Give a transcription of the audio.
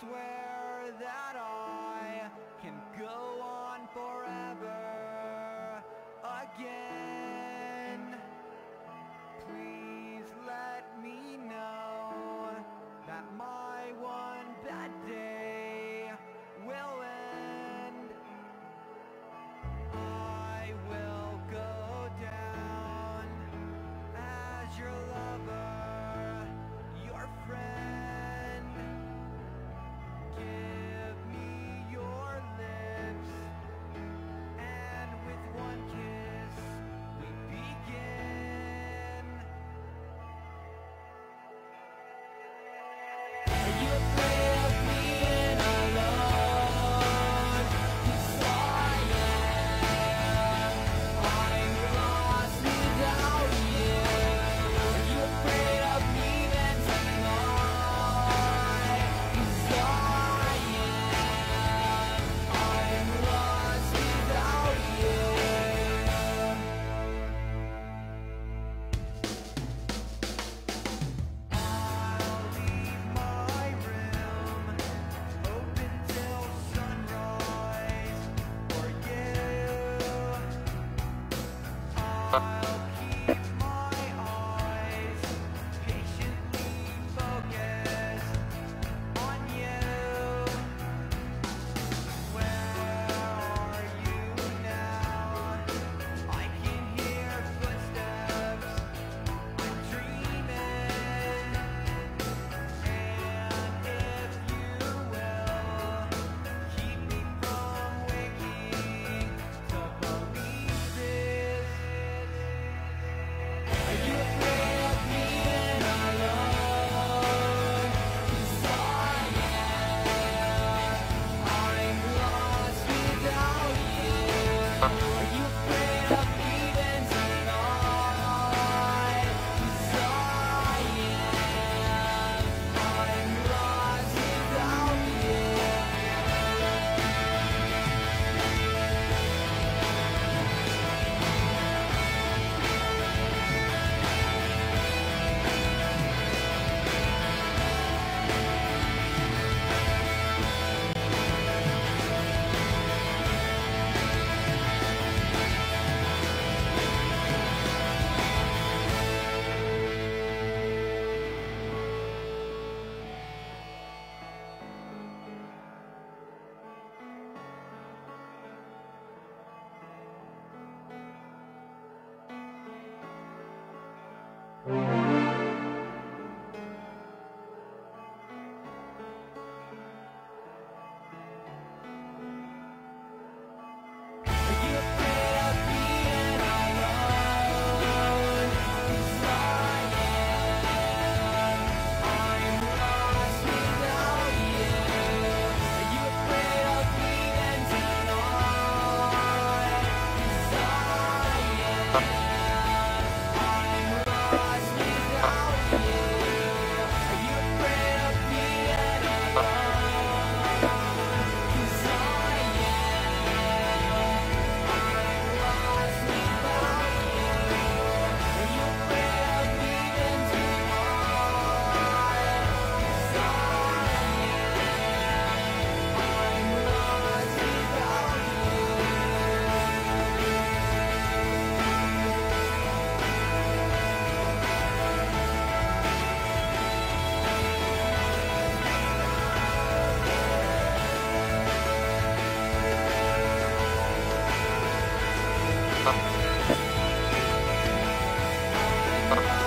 swear that I can go out. Thank you.